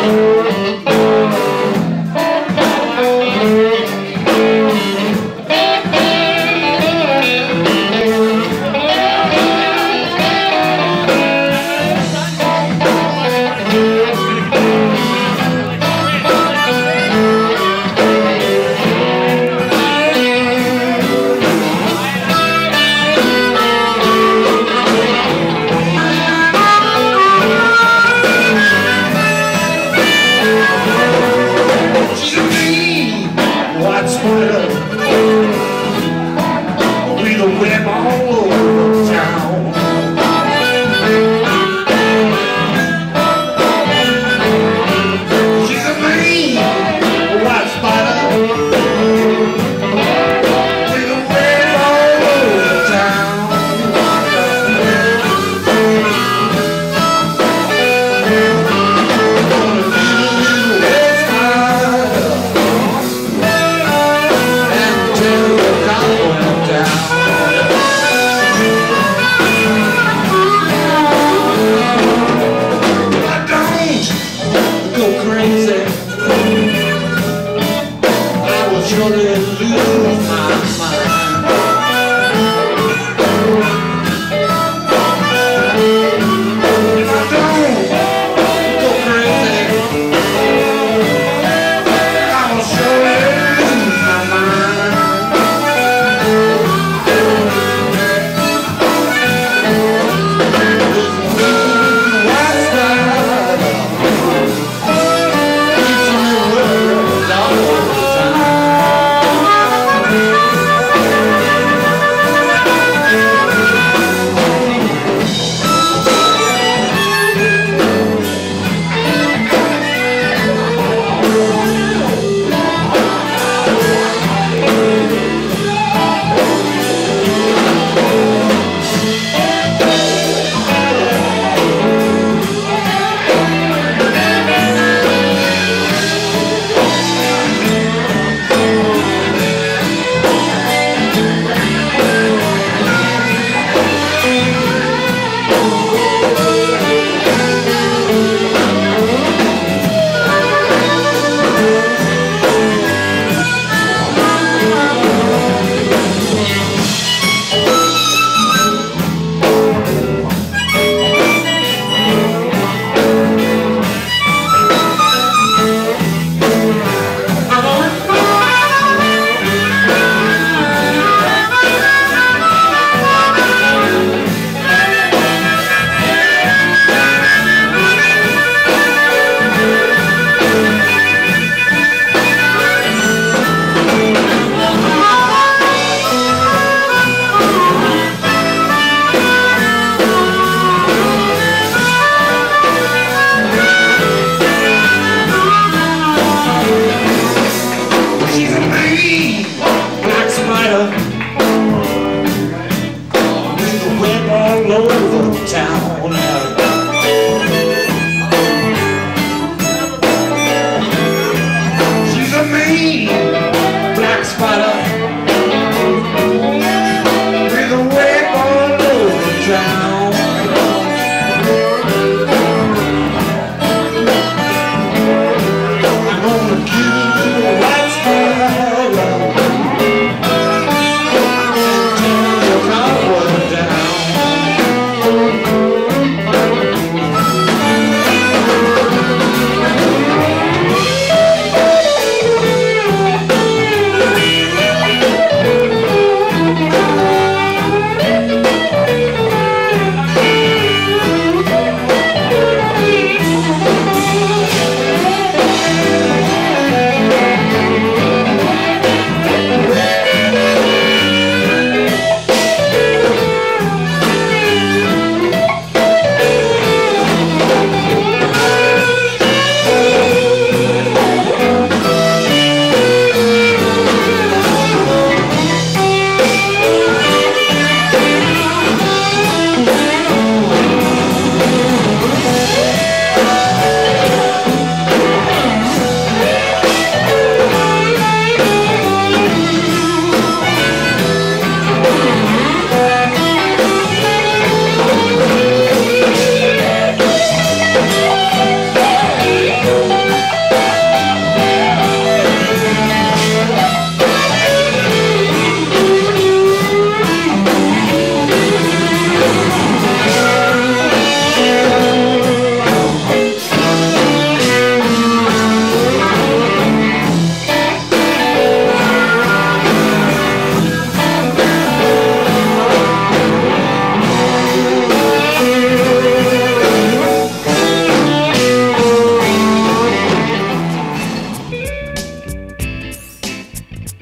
Thank you to lose my mind.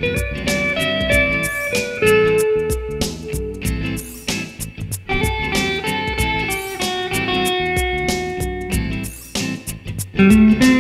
Thank mm -hmm. you.